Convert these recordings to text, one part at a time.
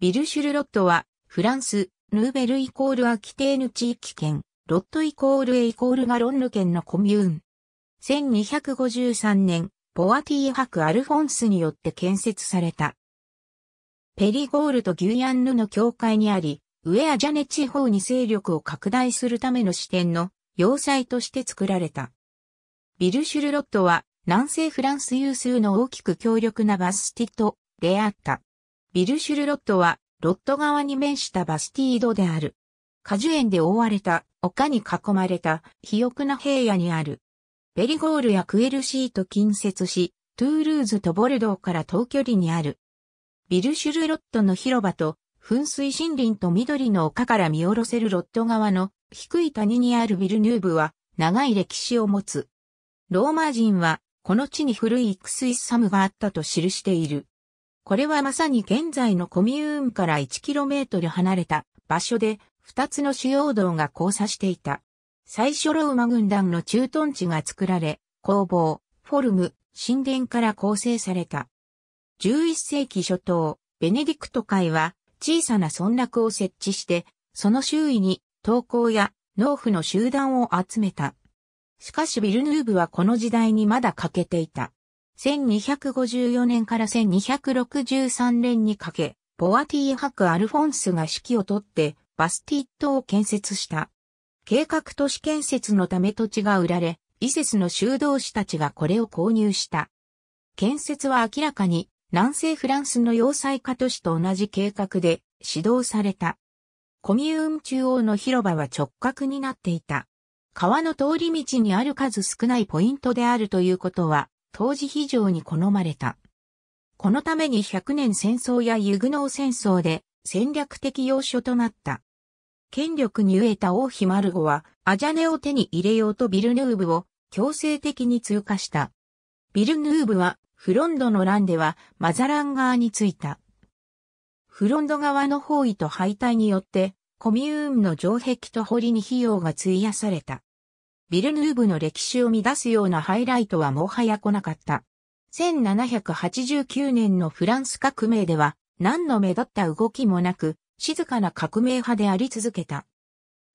ビルシュルロットは、フランス、ヌーベルイコールアキテーヌ地域圏、ロットイコールエイコールガロンヌ県のコミューン。1253年、ポアティー博アルフォンスによって建設された。ペリゴールとギュイアンヌの境界にあり、ウェアジャネ地方に勢力を拡大するための支店の要塞として作られた。ビルシュルロットは南西フランス有数の大きく強力なバスティッドであった。ビルシュルロットはロット川に面したバスティードである。果樹園で覆われた丘に囲まれた肥沃な平野にある。ペリゴールやクエルシーと近接し、トゥールーズとボルドーから遠距離にある。ビルシュルロットの広場と噴水森林と緑の丘から見下ろせるロット川の低い谷にあるビルヌーブは長い歴史を持つ。ローマ人はこの地に古いイクスイスサムがあったと記している。これはまさに現在のコミューンから 1km 離れた場所で2つの主要道が交差していた。最初ローマ軍団の駐屯地が作られ、工房、フォルム、神殿から構成された。11世紀初頭、ベネディクト会は小さな村落を設置して、その周囲に陶工や農夫の集団を集めた。しかしビルヌーブはこの時代にまだ欠けていた。1254年から1263年にかけ、ポアティー博アルフォンスが指揮を取ってバスティットを建設した。計画都市建設のため土地が売られ、イセスの修道士たちがこれを購入した。建設は明らかに南西フランスの要塞化都市と同じ計画で指導された。コミューン中央の広場は直角になっていた。川の通り道にある数少ないポイントであるということは、当時非常に好まれた。このために百年戦争やユグノー戦争で戦略的要所となった。権力に飢えた王妃マルゴは、アジャネを手に入れようとビルヌーブを強制的に通過した。ビルヌーブはフロンドの乱ではマザラン側についた。フロンド側の包囲と敗退によってコミューンの城壁と堀に費用が費やされた。ビルヌーブの歴史を乱すようなハイライトはもはや来なかった。1789年のフランス革命では何の目立った動きもなく静かな革命派であり続けた。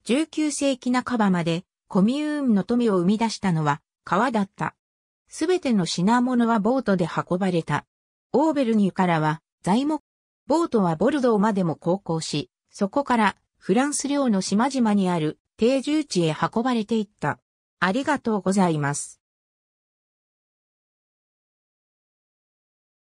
19世紀半ばまでコミューンの富を生み出したのは川だった。すべての品物はボートで運ばれた。オーベルニュからは材木。ボートはボルドーまでも航行し、そこからフランス領の島々にある定住地へ運ばれていった。ありがとうございます。